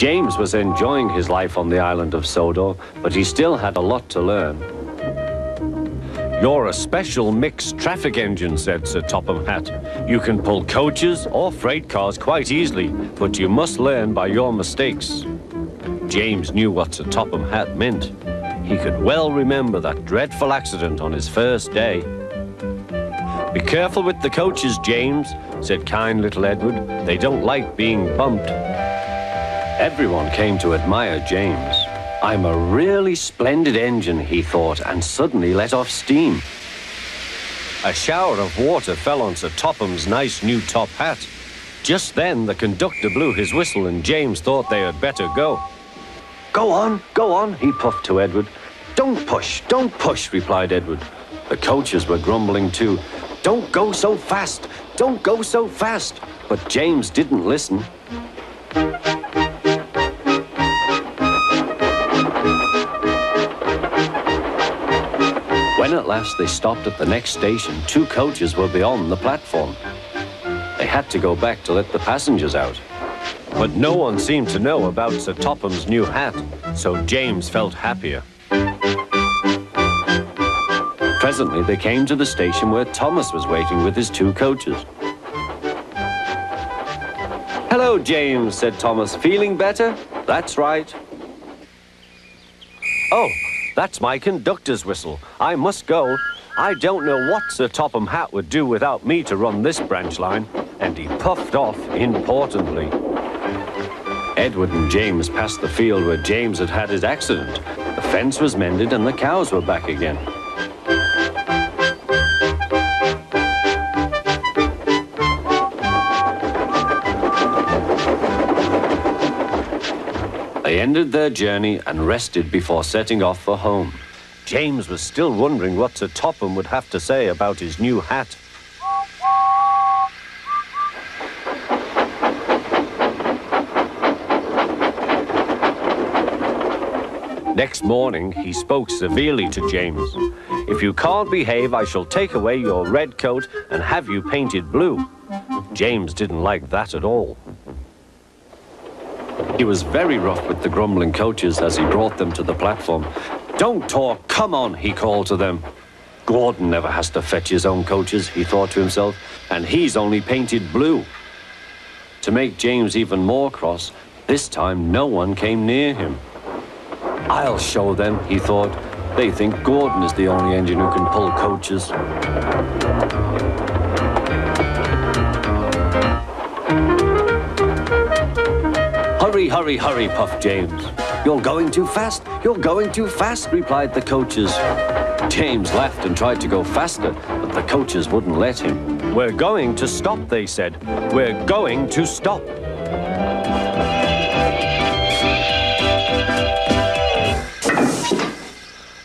James was enjoying his life on the island of Sodor, but he still had a lot to learn. You're a special mixed traffic engine, said Sir Topham Hatt. You can pull coaches or freight cars quite easily, but you must learn by your mistakes. James knew what Sir Topham Hatt meant. He could well remember that dreadful accident on his first day. Be careful with the coaches, James, said kind little Edward. They don't like being bumped. Everyone came to admire James. I'm a really splendid engine, he thought, and suddenly let off steam. A shower of water fell on Sir Topham's nice new top hat. Just then, the conductor blew his whistle and James thought they had better go. Go on, go on, he puffed to Edward. Don't push, don't push, replied Edward. The coaches were grumbling too. Don't go so fast, don't go so fast. But James didn't listen. When at last they stopped at the next station, two coaches were beyond the platform. They had to go back to let the passengers out. But no one seemed to know about Sir Topham's new hat, so James felt happier. Presently, they came to the station where Thomas was waiting with his two coaches. Hello, James, said Thomas. Feeling better? That's right. Oh, that's my conductor's whistle. I must go. I don't know what Sir Topham Hatt would do without me to run this branch line. And he puffed off importantly. Edward and James passed the field where James had had his accident. The fence was mended and the cows were back again. They ended their journey and rested before setting off for home. James was still wondering what Sir Topham would have to say about his new hat. Next morning, he spoke severely to James. If you can't behave, I shall take away your red coat and have you painted blue. James didn't like that at all. He was very rough with the grumbling coaches as he brought them to the platform. Don't talk, come on, he called to them. Gordon never has to fetch his own coaches, he thought to himself, and he's only painted blue. To make James even more cross, this time no one came near him. I'll show them, he thought. They think Gordon is the only engine who can pull coaches. Hurry, hurry, puffed James. You're going too fast, you're going too fast, replied the coaches. James laughed and tried to go faster, but the coaches wouldn't let him. We're going to stop, they said. We're going to stop.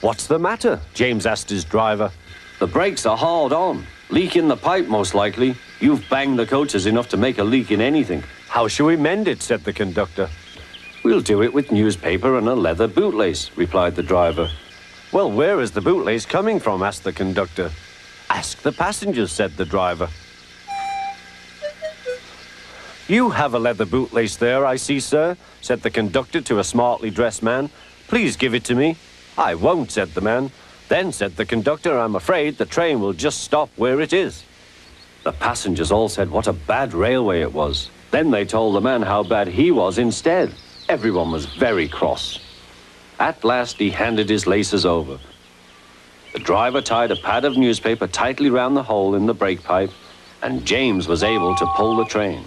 What's the matter? James asked his driver. The brakes are hard on. Leak in the pipe, most likely. You've banged the coaches enough to make a leak in anything. How shall we mend it? said the conductor. We'll do it with newspaper and a leather bootlace, replied the driver. Well, where is the bootlace coming from? asked the conductor. Ask the passengers, said the driver. You have a leather bootlace there, I see, sir, said the conductor to a smartly dressed man. Please give it to me. I won't, said the man. Then, said the conductor, I'm afraid the train will just stop where it is. The passengers all said what a bad railway it was. Then they told the man how bad he was instead. Everyone was very cross. At last, he handed his laces over. The driver tied a pad of newspaper tightly round the hole in the brake pipe, and James was able to pull the train.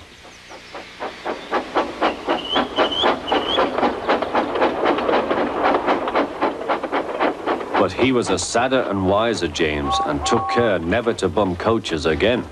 But he was a sadder and wiser James and took care never to bump coaches again.